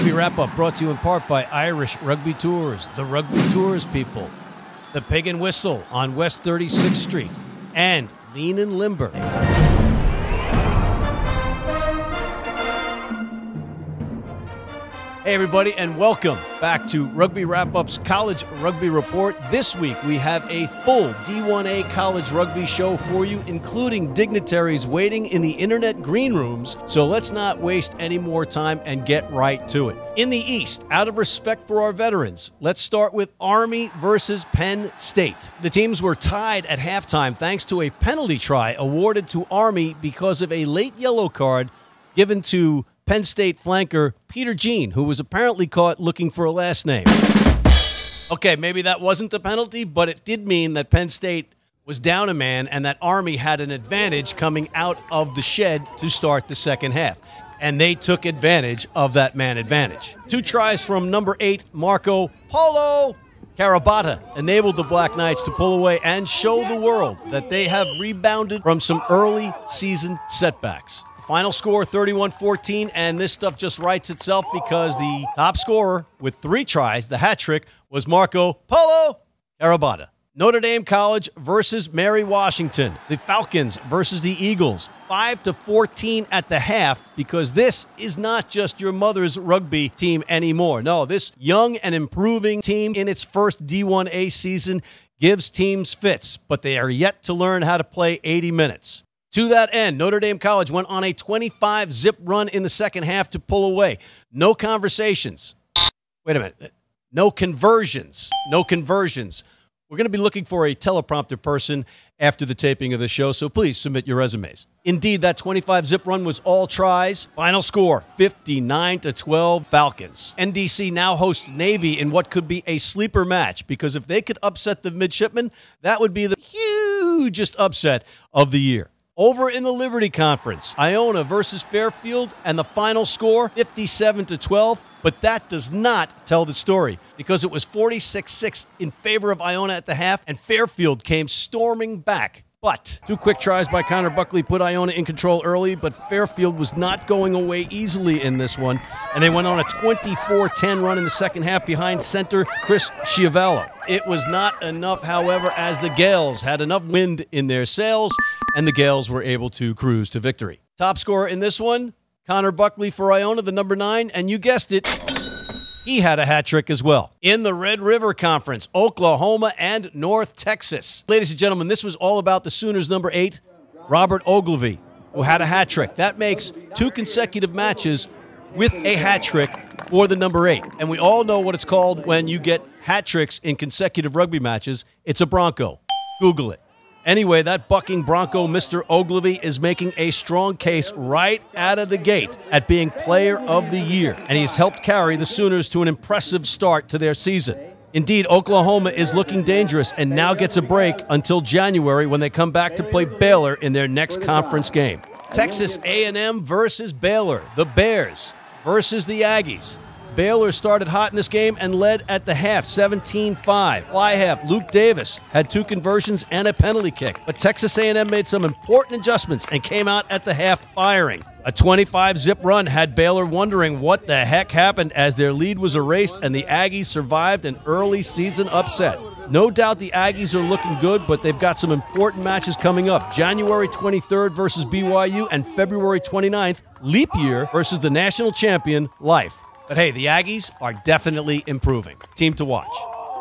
Rugby Wrap Up brought to you in part by Irish Rugby Tours, the Rugby Tours people, the Pig and Whistle on West 36th Street, and Lean and Limber. Hey, everybody, and welcome back to Rugby Wrap Up's College Rugby Report. This week, we have a full D1A college rugby show for you, including dignitaries waiting in the internet green rooms. So let's not waste any more time and get right to it. In the East, out of respect for our veterans, let's start with Army versus Penn State. The teams were tied at halftime thanks to a penalty try awarded to Army because of a late yellow card given to Penn State flanker Peter Jean, who was apparently caught looking for a last name. Okay, maybe that wasn't the penalty, but it did mean that Penn State was down a man and that Army had an advantage coming out of the shed to start the second half. And they took advantage of that man advantage. Two tries from number eight, Marco Polo Carabata enabled the Black Knights to pull away and show the world that they have rebounded from some early season setbacks. Final score 31 14, and this stuff just writes itself because the top scorer with three tries, the hat trick, was Marco Polo Carabata. Notre Dame College versus Mary Washington. The Falcons versus the Eagles. 5 to 14 at the half because this is not just your mother's rugby team anymore. No, this young and improving team in its first D1A season gives teams fits, but they are yet to learn how to play 80 minutes. To that end, Notre Dame College went on a 25 zip run in the second half to pull away. No conversations. Wait a minute. No conversions. No conversions. We're going to be looking for a teleprompter person after the taping of the show, so please submit your resumes. Indeed, that 25 zip run was all tries. Final score 59 to 12 Falcons. NDC now hosts Navy in what could be a sleeper match because if they could upset the midshipmen, that would be the hugest upset of the year. Over in the Liberty Conference, Iona versus Fairfield, and the final score 57 to 12. But that does not tell the story because it was 46 6 in favor of Iona at the half, and Fairfield came storming back but two quick tries by Connor Buckley put Iona in control early, but Fairfield was not going away easily in this one, and they went on a 24 10 run in the second half behind center Chris Schiavello. It was not enough, however, as the Gales had enough wind in their sails, and the Gales were able to cruise to victory. Top scorer in this one, Connor Buckley for Iona, the number nine, and you guessed it, he had a hat trick as well. In the Red River Conference, Oklahoma and North Texas. Ladies and gentlemen, this was all about the Sooners' number eight, Robert Oglivie, who had a hat trick. That makes two consecutive matches with a hat trick for the number eight. And we all know what it's called when you get hat tricks in consecutive rugby matches. It's a Bronco. Google it. Anyway, that bucking Bronco, Mr. Oglivie, is making a strong case right out of the gate at being player of the year, and he's helped carry the Sooners to an impressive start to their season. Indeed, Oklahoma is looking dangerous and now gets a break until January when they come back to play Baylor in their next conference game. Texas A&M versus Baylor, the Bears versus the Aggies. Baylor started hot in this game and led at the half 17 5. Fly half, Luke Davis had two conversions and a penalty kick. But Texas A&M made some important adjustments and came out at the half firing. A 25 zip run had Baylor wondering what the heck happened as their lead was erased and the Aggies survived an early season upset. No doubt the Aggies are looking good, but they've got some important matches coming up. January 23rd versus BYU and February 29th, leap year versus the national champion, Life. But hey, the Aggies are definitely improving. Team to watch.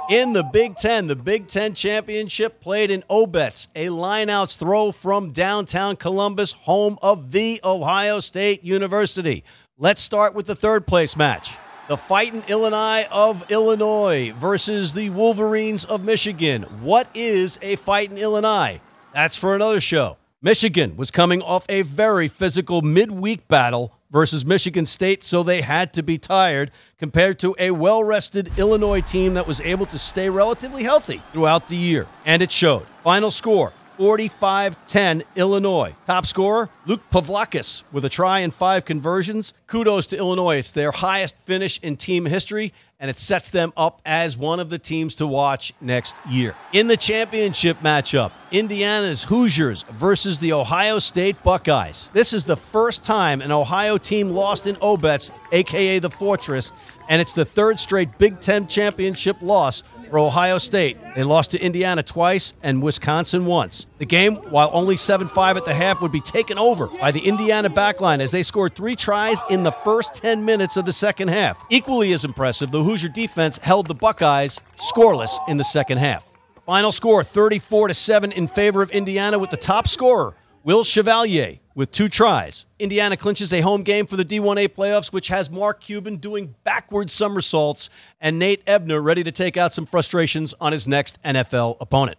In the Big Ten, the Big Ten Championship played in Obetz, a lineouts throw from downtown Columbus, home of the Ohio State University. Let's start with the third place match. The Fighting Illini of Illinois versus the Wolverines of Michigan. What is a Fighting Illini? That's for another show. Michigan was coming off a very physical midweek battle versus Michigan State, so they had to be tired compared to a well rested Illinois team that was able to stay relatively healthy throughout the year. And it showed. Final score 45 10 Illinois. Top scorer, Luke Pavlakis with a try and five conversions. Kudos to Illinois. It's their highest finish in team history, and it sets them up as one of the teams to watch next year. In the championship matchup, Indiana's Hoosiers versus the Ohio State Buckeyes. This is the first time an Ohio team lost in Obetz, aka the Fortress, and it's the third straight Big Ten championship loss for Ohio State. They lost to Indiana twice and Wisconsin once. The game, while only 7 5 at the half, would be taken over by the Indiana backline as they scored three tries in the first 10 minutes of the second half. Equally as impressive, the Hoosier defense held the Buckeyes scoreless in the second half. Final score 34 7 in favor of Indiana with the top scorer, Will Chevalier with two tries. Indiana clinches a home game for the D1A playoffs, which has Mark Cuban doing backward somersaults and Nate Ebner ready to take out some frustrations on his next NFL opponent.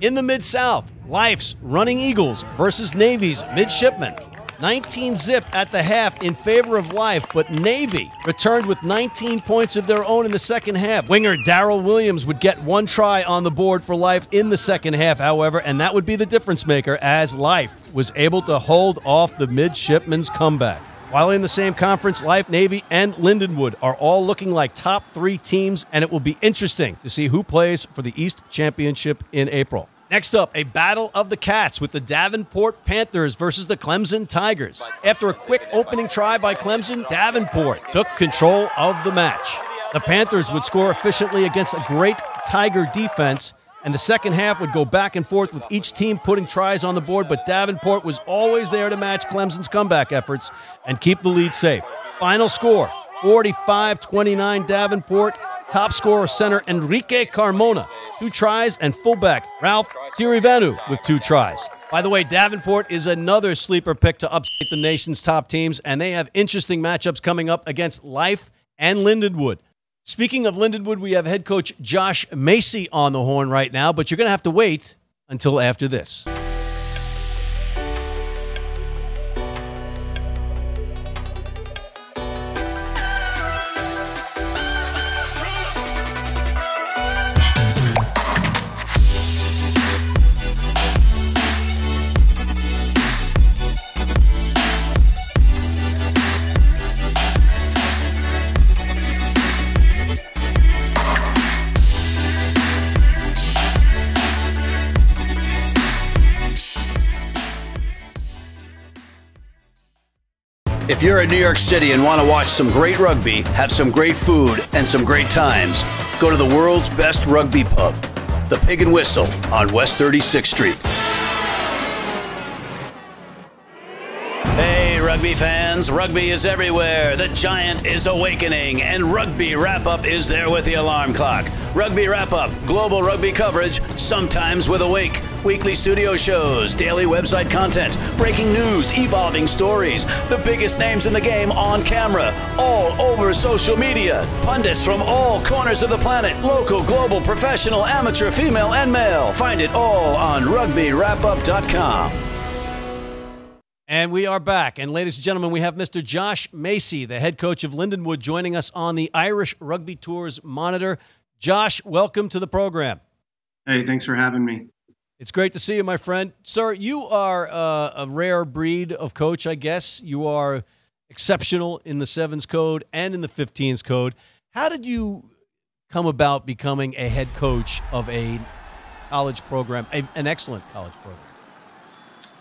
In the Mid South, Life's Running Eagles versus Navy's Midshipmen. 19 zip at the half in favor of Life, but Navy returned with 19 points of their own in the second half. Winger Daryl Williams would get one try on the board for Life in the second half, however, and that would be the difference maker as Life was able to hold off the midshipmen's comeback. While in the same conference, Life, Navy, and Lindenwood are all looking like top three teams, and it will be interesting to see who plays for the East Championship in April. Next up, a battle of the cats with the Davenport Panthers versus the Clemson Tigers. After a quick opening try by Clemson, Davenport took control of the match. The Panthers would score efficiently against a great Tiger defense, and the second half would go back and forth with each team putting tries on the board, but Davenport was always there to match Clemson's comeback efforts and keep the lead safe. Final score 45 29 Davenport. Top scorer center Enrique Carmona, two tries, and fullback Ralph Tirivanu with two tries. By the way, Davenport is another sleeper pick to upstate the nation's top teams, and they have interesting matchups coming up against Life and Lindenwood. Speaking of Lindenwood, we have head coach Josh Macy on the horn right now, but you're going to have to wait until after this. If you're in New York City and want to watch some great rugby, have some great food, and some great times, go to the world's best rugby pub, the Pig and Whistle on West 36th Street. Rugby fans, rugby is everywhere. The giant is awakening, and Rugby Wrap Up is there with the alarm clock. Rugby Wrap Up, global rugby coverage, sometimes with a wake weekly studio shows, daily website content, breaking news, evolving stories, the biggest names in the game on camera, all over social media, pundits from all corners of the planet, local, global, professional, amateur, female, and male. Find it all on rugbywrapup.com. And we are back. And ladies and gentlemen, we have Mr. Josh Macy, the head coach of Lindenwood, joining us on the Irish Rugby Tours Monitor. Josh, welcome to the program. Hey, thanks for having me. It's great to see you, my friend. Sir, you are uh, a rare breed of coach, I guess. You are exceptional in the sevens code and in the 15s code. How did you come about becoming a head coach of a college program, a, an excellent college program?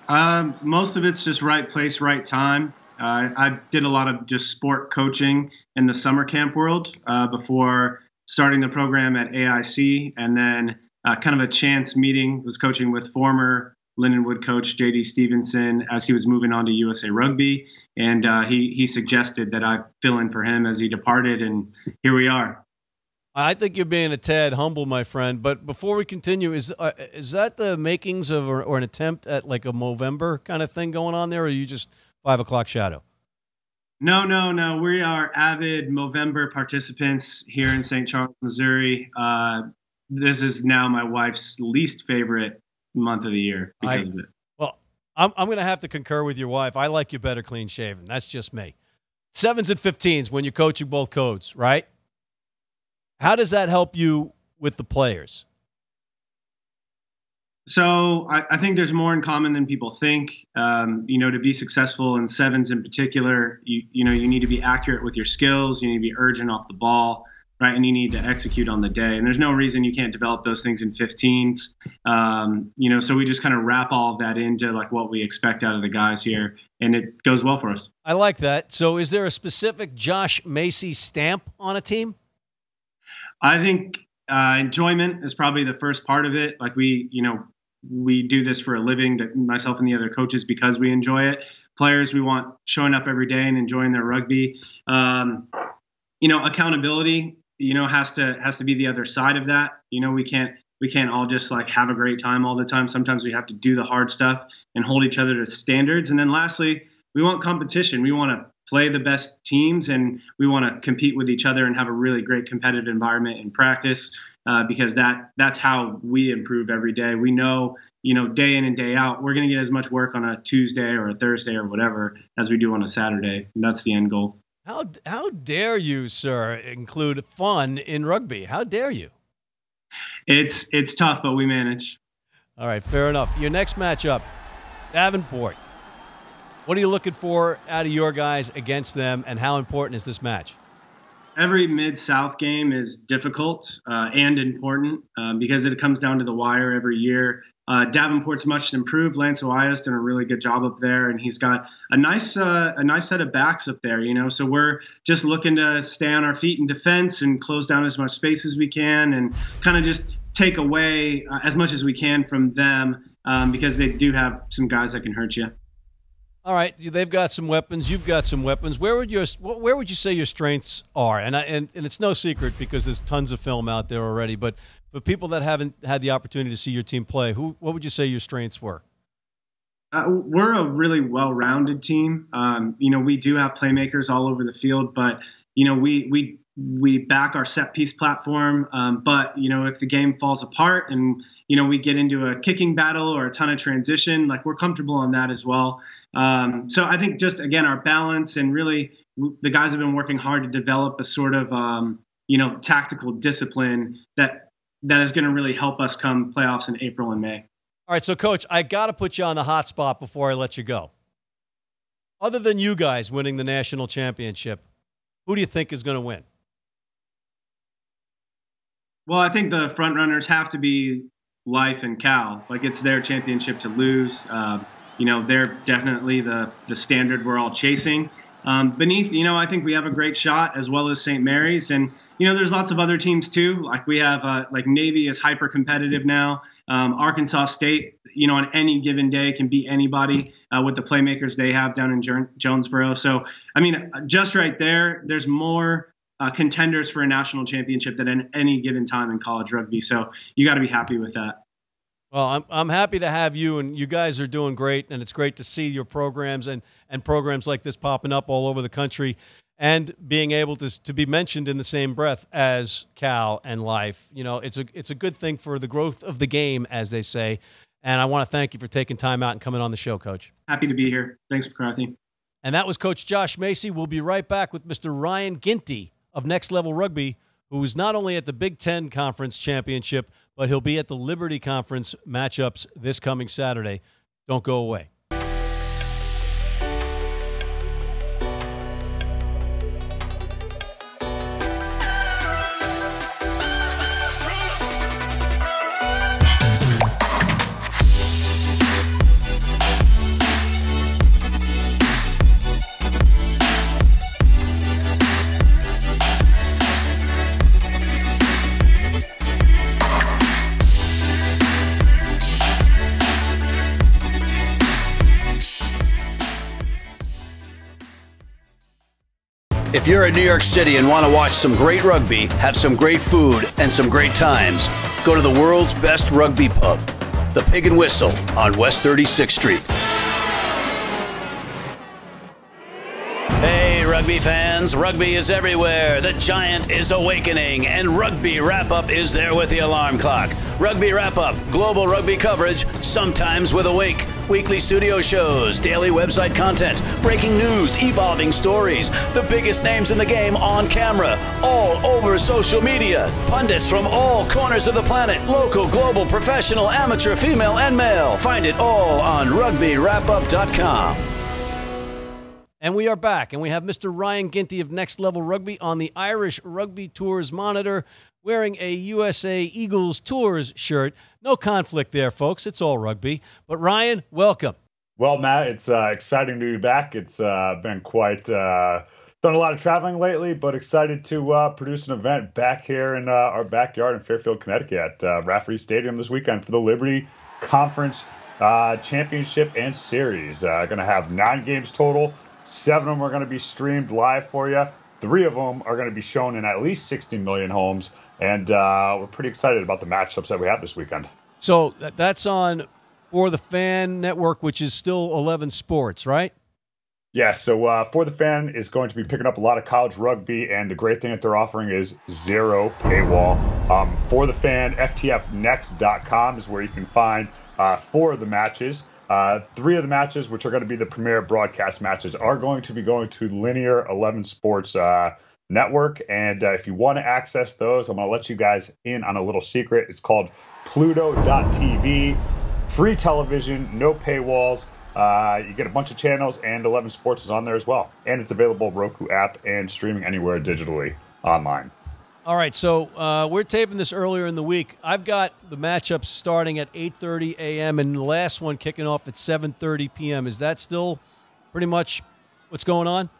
Um, most of it's just right place, right time. Uh, I did a lot of just sport coaching in the summer camp world uh, before starting the program at AIC, and then uh, kind of a chance meeting. Was coaching with former Lindenwood coach JD Stevenson as he was moving on to USA Rugby, and uh, he he suggested that I fill in for him as he departed, and here we are. I think you're being a tad humble, my friend. But before we continue, is uh, is that the makings of or, or, an attempt at like a Movember kind of thing going on there, or are you just five o'clock shadow? No, no, no. We are avid Movember participants here in St. Charles, Missouri. Uh, this is now my wife's least favorite month of the year because I, of it. Well, I'm, I'm going to have to concur with your wife. I like you better clean shaven. That's just me. Sevens and 15s when you're coaching both codes, right? How does that help you with the players? So I, I, think there's more in common than people think. Um, you know, to be successful in sevens in particular, you you know you need to be accurate with your skills. You need to be urgent off the ball, right? And you need to execute on the day. And there's no reason you can't develop those things in 15s. Um, you know, so we just kind of wrap all of that into like what we expect out of the guys here, and it goes well for us. I like that. So is there a specific Josh Macy stamp on a team? I think uh, enjoyment is probably the first part of it. Like we, you know, we do this for a living that myself and the other coaches because we enjoy it. Players we want showing up every day and enjoying their rugby. Um, you know accountability you know has to has to be the other side of that. You know we can't we can't all just like have a great time all the time. Sometimes we have to do the hard stuff and hold each other to standards. And then lastly we want competition we want to play the best teams and we want to compete with each other and have a really great competitive environment in practice uh, because that that's how we improve every day. We know, you know, day in and day out, we're going to get as much work on a Tuesday or a Thursday or whatever as we do on a Saturday. And that's the end goal. How how dare you, sir, include fun in rugby? How dare you? It's it's tough, but we manage. All right, fair enough. Your next matchup, Davenport. What are you looking for out of your guys against them, and how important is this match? every mid South game is difficult uh, and important um, because it comes down to the wire every year. Uh, Davenport's much improved. Lance Oia's done a really good job up there, and he's got a nice uh, a nice set of backs up there. You know, so we're just looking to stay on our feet in defense and close down as much space as we can, and kind of just take away uh, as much as we can from them um, because they do have some guys that can hurt you. All right, they've got some weapons. You've got some weapons. Where would your where would you say your strengths are? And I, and and it's no secret because there's tons of film out there already. But for people that haven't had the opportunity to see your team play, who what would you say your strengths were? Uh, we're a really well-rounded team. Um, you know, we do have playmakers all over the field, but you know, we we we back our set piece platform. Um, but you know, if the game falls apart and you know we get into a kicking battle or a ton of transition, like we're comfortable on that as well. Um, so I think just again our balance and really the guys have been working hard to develop a sort of um, you know tactical discipline that that is going to really help us come playoffs in April and May. All right, so coach, I got to put you on the hot spot before I let you go. Other than you guys winning the national championship, who do you think is going to win? Well, I think the front runners have to be Life and Cal. Like it's their championship to lose. Uh, you know, they're definitely the the standard we're all chasing. Um, beneath, you know, I think we have a great shot as well as St. Mary's, and you know, there's lots of other teams too. Like we have, uh, like Navy is hyper competitive now. Um, Arkansas State, you know, on any given day can beat anybody uh, with the playmakers they have down in Jonesboro. So, I mean, just right there, there's more uh, contenders for a national championship than at any given time in college rugby. So you got to be happy with that. Well, I'm, I'm happy to have you, and you guys are doing great, and it's great to see your programs and, and programs like this popping up all over the country and being able to, to be mentioned in the same breath as Cal and Life. You know, it's a, it's a good thing for the growth of the game, as they say. And I want to thank you for taking time out and coming on the show, Coach. Happy to be here. Thanks, McCarthy. And that was Coach Josh Macy. We'll be right back with Mr. Ryan Ginty of Next Level Rugby, who is not only at the Big Ten Conference Championship, but he'll be at the Liberty Conference matchups this coming Saturday. Don't go away. If you're in New York City and want to watch some great rugby, have some great food, and some great times, go to the world's best rugby pub, the Pig and Whistle on West 36th Street. Rugby fans. Rugby is everywhere. The giant is awakening, and Rugby Wrap Up is there with the alarm clock. Rugby Wrap Up, global rugby coverage, sometimes with a wink. Weekly studio shows, daily website content, breaking news, evolving stories, the biggest names in the game on camera, all over social media. Pundits from all corners of the planet, local, global, professional, amateur, female, and male. Find it all on rugbywrapup.com. And we are back, and we have Mr. Ryan Ginty of Next Level Rugby on the Irish Rugby Tours monitor wearing a USA Eagles Tours shirt. No conflict there, folks. It's all rugby. But Ryan, welcome. Well, Matt, it's uh, exciting to be back. It's uh, been quite uh, done a lot of traveling lately, but excited to uh, produce an event back here in uh, our backyard in Fairfield, Connecticut, at uh, Rafferty Stadium this weekend for the Liberty Conference Championship and Series. going to have nine games total. Seven of them are going to be streamed live for you. Three of them are going to be shown in at least 60 million homes. And uh, we're pretty excited about the matchups that we have this weekend. So that's on for the Fan Network, which is still 11 Sports, right? Yeah, so uh, for the fan is going to be picking up a lot of college rugby, and the great thing that they're offering is zero paywall. Um, for the fan, FTFnext.com is where you can find uh, four of the matches. Uh, three of the matches, which are going to be the premier broadcast matches, are going to be going to Linear 11 Sports uh, Network. And uh, if you want to access those, I'm going to let you guys in on a little secret. It's called Pluto.tv. Free television, no paywalls. Uh, you get a bunch of channels, and 11 Sports is on there as well. And it's available Roku app and streaming anywhere digitally online. All right, so uh, we're taping this earlier in the week. I've got the matchups starting at 8:30 a.m. and the last one kicking off at 7:30 p.m. Is that still pretty much what's going on?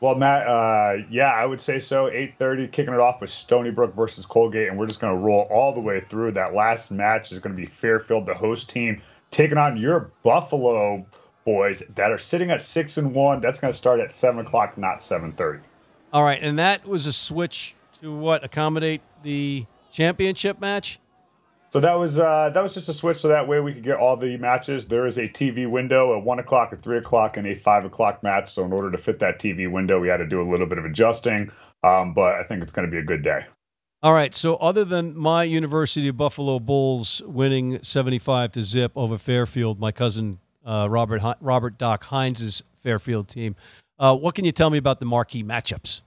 Well, Matt, uh, yeah, I would say so. 8:30, kicking it off with Stony Brook versus Colgate, and we're just going to roll all the way through. That last match is going to be Fairfield, the host team, taking on your Buffalo boys that are sitting at six and one. That's going to start at seven o'clock, not 7:30. All right, and that was a switch to what accommodate the championship match? So that was uh, that was just a switch, so that way we could get all the matches. There is a TV window, at one o'clock, at three o'clock, and a five o'clock match. So in order to fit that TV window, we had to do a little bit of adjusting. Um, but I think it's going to be a good day. All right. So other than my University of Buffalo Bulls winning seventy-five to zip over Fairfield, my cousin uh, Robert Robert Doc Hines's Fairfield team, uh, what can you tell me about the marquee matchups?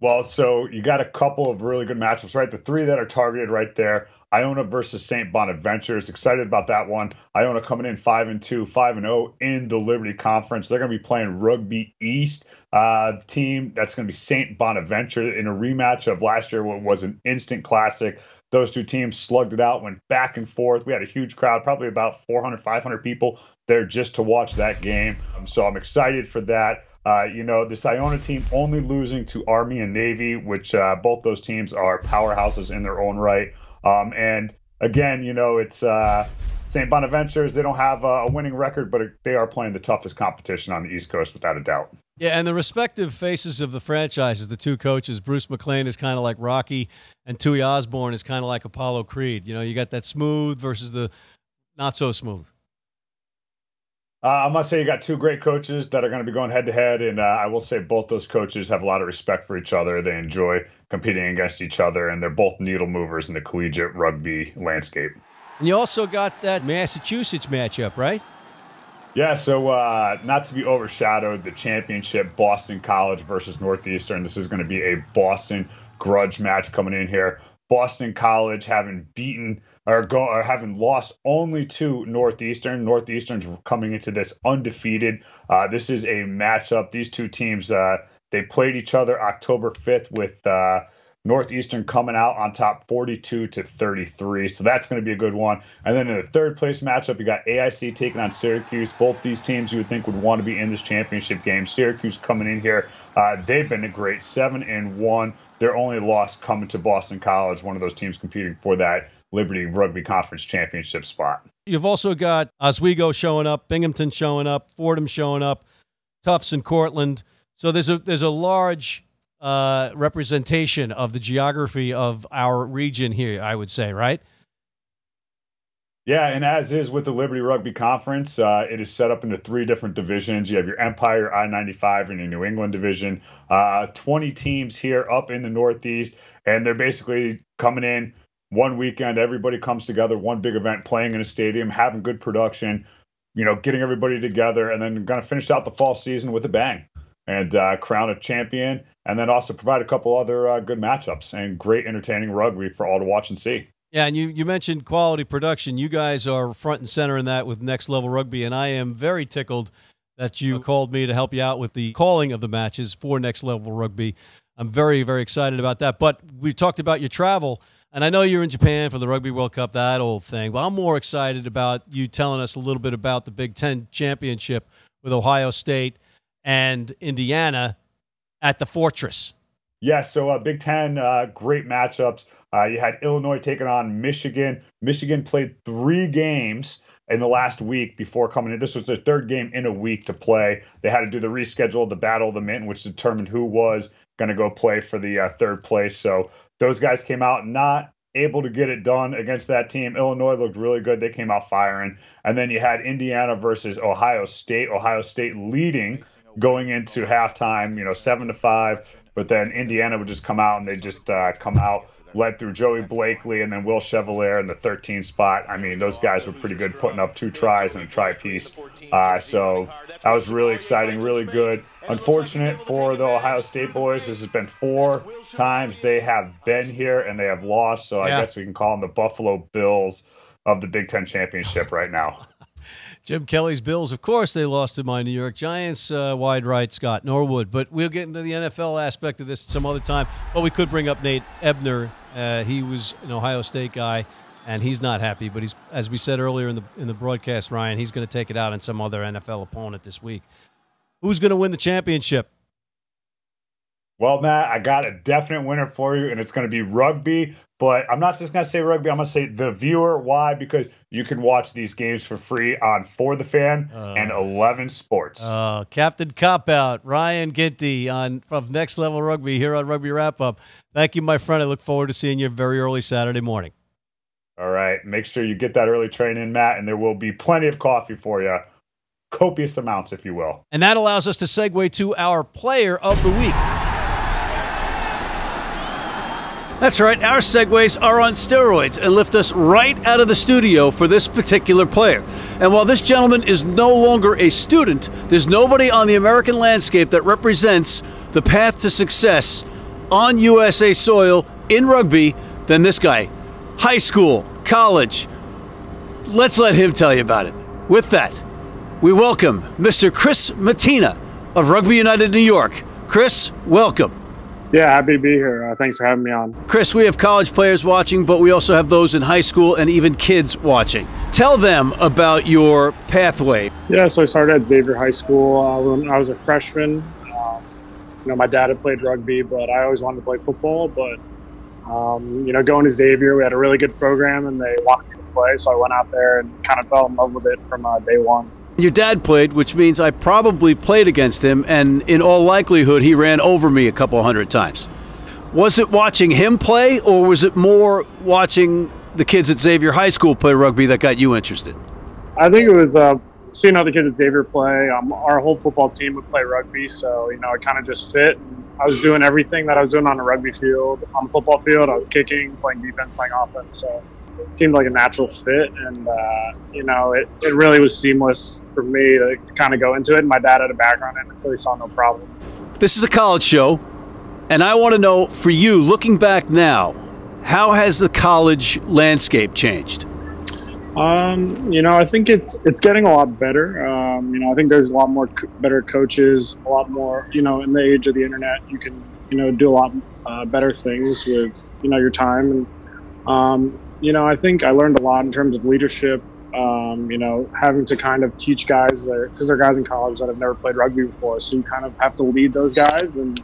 Well, so you got a couple of really good matchups, right? The three that are targeted right there. Iona versus St. Bonaventures. Excited about that one. Iona coming in five and two, five and zero oh in the Liberty Conference. They're going to be playing Rugby East uh, team. That's going to be St. Bonaventure in a rematch of last year, what was an instant classic. Those two teams slugged it out, went back and forth. We had a huge crowd, probably about 400, 500 people there just to watch that game. So I'm excited for that. Uh, you know, the Iona team only losing to Army and Navy, which uh, both those teams are powerhouses in their own right. Um, and again, you know, it's uh, St. Bonaventures. They don't have a winning record, but they are playing the toughest competition on the East Coast without a doubt. Yeah, and the respective faces of the franchises, the two coaches, Bruce McLean is kind of like Rocky, and Tui Osborne is kind of like Apollo Creed. You know, you got that smooth versus the not so smooth. Uh, I must say, you got two great coaches that are going to be going head to head, and uh, I will say both those coaches have a lot of respect for each other. They enjoy competing against each other, and they're both needle movers in the collegiate rugby landscape. And you also got that Massachusetts matchup, right? Yeah, so uh, not to be overshadowed, the championship, Boston College versus Northeastern. This is going to be a Boston grudge match coming in here. Boston College having beaten or go or having lost only to Northeastern. Northeastern's coming into this undefeated. Uh, this is a matchup. These two teams uh, they played each other October 5th with uh, Northeastern coming out on top 42 to 33. So that's going to be a good one. And then in the third place matchup, you got AIC taking on Syracuse. Both these teams you would think would want to be in this championship game. Syracuse coming in here. Uh, they've been a great seven and one. Their only loss coming to Boston College, one of those teams competing for that Liberty Rugby Conference championship spot. You've also got Oswego showing up, Binghamton showing up, Fordham showing up, Tufts and Cortland. So there's a there's a large uh, representation of the geography of our region here. I would say, right? Yeah, and as is with the Liberty Rugby Conference, uh, it is set up into three different divisions. You have your Empire, I 95, and your New England division. Uh, 20 teams here up in the Northeast, and they're basically coming in one weekend. Everybody comes together, one big event, playing in a stadium, having good production, you know, getting everybody together, and then going to finish out the fall season with a bang and uh, crown a champion, and then also provide a couple other uh, good matchups and great entertaining rugby for all to watch and see. Yeah, and you, you mentioned quality production. You guys are front and center in that with Next Level Rugby, and I am very tickled that you called me to help you out with the calling of the matches for Next Level Rugby. I'm very, very excited about that. But we talked about your travel, and I know you're in Japan for the Rugby World Cup, that old thing. But I'm more excited about you telling us a little bit about the Big Ten championship with Ohio State and Indiana at the Fortress. Yes, yeah, so uh, Big Ten, uh, great matchups. Uh, you had Illinois taking on Michigan. Michigan played three games in the last week before coming in. This was their third game in a week to play. They had to do the reschedule, the Battle of the Mitten, which determined who was going to go play for the uh, third place. So those guys came out not able to get it done against that team. Illinois looked really good. They came out firing. And then you had Indiana versus Ohio State. Ohio State leading going into halftime, you know, seven to five. But then Indiana would just come out and they just uh, come out led through Joey Blakely and then Will Chevalier in the 13th spot. I mean, those guys were pretty good, putting up two tries and a try piece. Uh, so that was really exciting, really good. Unfortunate for the Ohio State boys. This has been four times they have been here and they have lost. So I yeah. guess we can call them the Buffalo Bills of the Big Ten championship right now. Jim Kelly's Bills, of course, they lost to my New York Giants. Uh, wide right, Scott Norwood. But we'll get into the NFL aspect of this some other time. But we could bring up Nate Ebner. Uh, he was an Ohio State guy, and he's not happy. But he's, as we said earlier in the in the broadcast, Ryan, he's going to take it out on some other NFL opponent this week. Who's going to win the championship? Well, Matt, I got a definite winner for you, and it's going to be rugby. But I'm not just going to say rugby. I'm going to say the viewer. Why? Because you can watch these games for free on For the Fan uh, and 11 Sports. Uh, Captain Cop Out, Ryan Ginty on from Next Level Rugby here on Rugby Wrap Up. Thank you, my friend. I look forward to seeing you very early Saturday morning. All right. Make sure you get that early train in, Matt, and there will be plenty of coffee for you. Copious amounts, if you will. And that allows us to segue to our player of the week. That's right, our segues are on steroids and lift us right out of the studio for this particular player. And while this gentleman is no longer a student, there's nobody on the American landscape that represents the path to success on USA soil in rugby than this guy. High school, college. Let's let him tell you about it. With that, we welcome Mr. Chris Mattina of Rugby United New York. Chris, welcome. Yeah, happy to be here. Uh, thanks for having me on. Chris, we have college players watching, but we also have those in high school and even kids watching. Tell them about your pathway. Yeah, so I started at Xavier High School uh, when I was a freshman. Um, you know, my dad had played rugby, but I always wanted to play football. But um, you know, going to Xavier, we had a really good program, and they wanted me to play, so I went out there and kind of fell in love with it from uh, day one. Your dad played, which means I probably played against him, and in all likelihood, he ran over me a couple hundred times. Was it watching him play, or was it more watching the kids at Xavier High School play rugby that got you interested? I think it was uh, seeing other kids at Xavier play. Um, our whole football team would play rugby, so you know it kind of just fit. I was doing everything that I was doing on a rugby field, on the football field. I was kicking, playing defense, playing offense. So seemed like a natural fit, and uh, you know, it, it really was seamless for me to kind of go into it. And my dad had a background in it, so he saw no problem. This is a college show, and I want to know for you, looking back now, how has the college landscape changed? Um, you know, I think it's it's getting a lot better. Um, you know, I think there's a lot more co- better coaches, a lot more. You know, in the age of the internet, you can you know do a lot uh, better things with you know your time and um, you know, I think I learned a lot in terms of leadership. Um, you know, having to kind of teach guys because they're guys in college that have never played rugby before, so you kind of have to lead those guys, and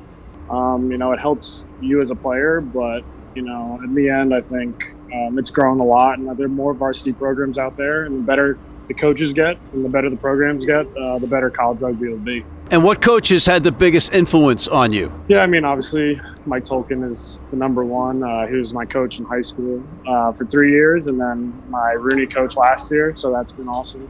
um, you know, it helps you as a player. But you know, in the end, I think um, it's grown a lot, and there are more varsity programs out there, and the better the coaches get and the better the programs get, uh, the better college rugby will be. And what coaches had the biggest influence on you? Yeah, I mean, obviously, Mike Tolkin is the number one. Uh, he was my coach in high school uh, for three years, and then my RUNY coach last year. So that's been awesome.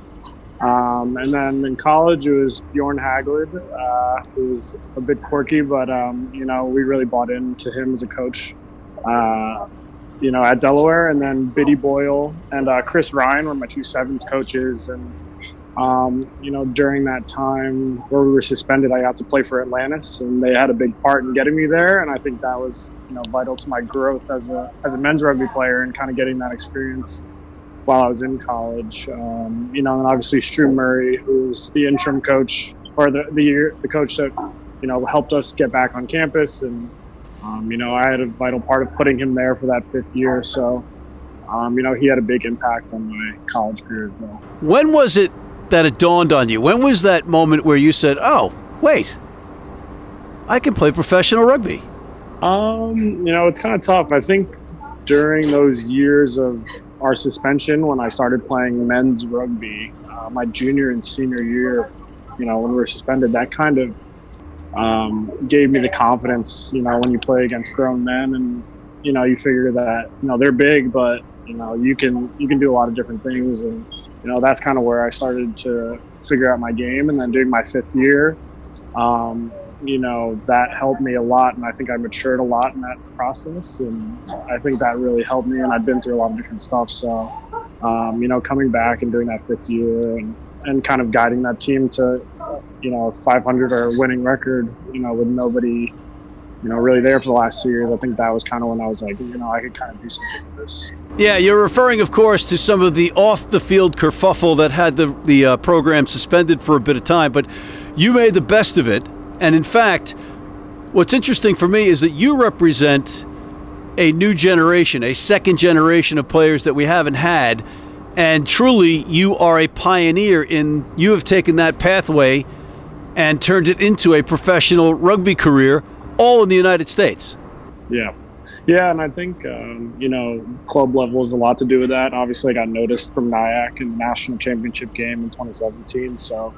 Um, and then in college, it was Bjorn Haglund, uh, who was a bit quirky, but um, you know we really bought into him as a coach. Uh, you know, at Delaware, and then Biddy Boyle and uh, Chris Ryan were my two sevens coaches, and um, you know, during that time where we were suspended, I got to play for Atlantis, and they had a big part in getting me there. And I think that was, you know, vital to my growth as a as a men's rugby player and kind of getting that experience while I was in college. Um, you know, and obviously Stu Murray, who's the interim coach or the the the coach that you know helped us get back on campus, and um, you know, I had a vital part of putting him there for that fifth year. So. Um, you know, he had a big impact on my college career as well. When was it that it dawned on you? When was that moment where you said, "Oh, wait, I can play professional rugby"? Um, you know, it's kind of tough. I think during those years of our suspension, when I started playing men's rugby, uh, my junior and senior year, you know, when we were suspended, that kind of um, gave me the confidence. You know, when you play against grown men, and you know, you figure that you know they're big, but you know, you can you can do a lot of different things and you know, that's kind of where I started to figure out my game. And then doing my fifth year, um, you know, that helped me a lot. And I think I matured a lot in that process. And I think that really helped me. And I've been through a lot of different stuff. So, um, you know, coming back and doing that fifth year and, and kind of guiding that team to, you know, 500 or winning record, you know, with nobody you know, really there for the last two years. I think that was kind of when I was like, you know, I could kind of do something with this. Yeah, you're referring, of course, to some of the off the field kerfuffle that had the, the uh, program suspended for a bit of time, but you made the best of it. And in fact, what's interesting for me is that you represent a new generation, a second generation of players that we haven't had. And truly, you are a pioneer in you have taken that pathway and turned it into a professional rugby career all in the United States. Yeah. Yeah, and I think um, you know club level has a lot to do with that. Obviously, I got noticed from NYAC in the national championship game in 2017. So,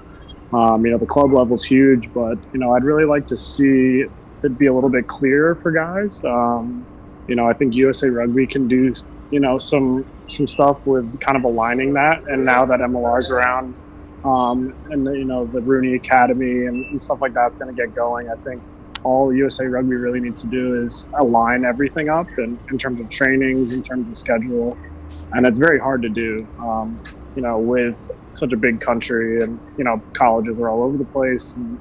um, you know, the club level is huge, but you know, I'd really like to see it be a little bit clearer for guys. Um, you know, I think USA Rugby can do you know some some stuff with kind of aligning that. And now that MLR's around, um, and you know the RUNY Academy and, and stuff like that's going to get going, I think all USA Rugby really needs to do is align everything up in, in terms of trainings, in terms of schedule. And it's very hard to do, um, you know, with such a big country and, you know, colleges are all over the place and,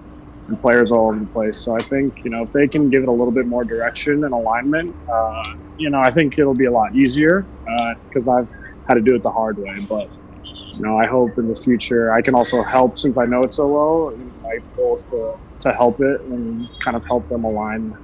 and, players all over the place. So I think, you know, if they can give it a little bit more direction and alignment, uh, you know, I think it'll be a lot easier because uh, I've had to do it the hard way. But, you know, I hope in the future I can also help since I know it's so low. My goal is to to help it and kind of help them align,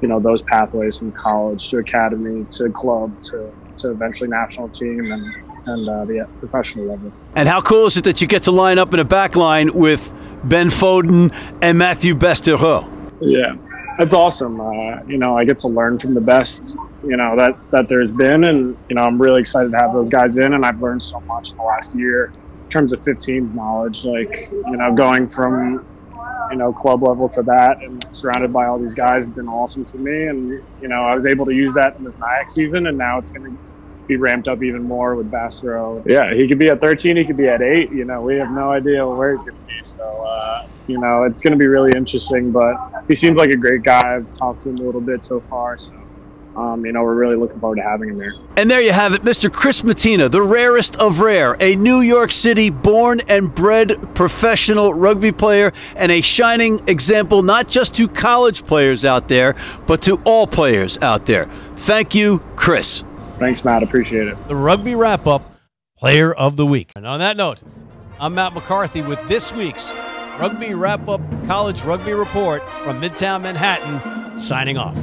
you know, those pathways from college to academy to club to, to eventually national team and and uh, the professional level. And how cool is it that you get to line up in a back line with Ben Foden and Mathieu Bastareaud? Yeah, that's awesome. Uh, you know, I get to learn from the best, you know, that, that there's been. And, you know, I'm really excited to have those guys in. And I've learned so much in the last year in terms of 15's knowledge. Like, you know, going from you know, club level to that and surrounded by all these guys has been awesome for me. And, you know, I was able to use that in this NYAC season and now it's going to be ramped up even more with Bastareaud. Yeah, he could be at 13, he could be at 8. You know, we have no idea where he's going to be. So, uh, you know, it's going to be really interesting. But he seems like a great guy. I've talked to him a little bit so far. So um, you know, we're really looking forward to having him there. And there you have it, Mr. Chris Mattina, the rarest of rare, a New York City born and bred professional rugby player and a shining example not just to college players out there, but to all players out there. Thank you, Chris. Thanks, Matt. Appreciate it. The Rugby Wrap Up Player of the Week. And on that note, I'm Matt McCarthy with this week's Rugby Wrap Up College Rugby Report from Midtown Manhattan, signing off.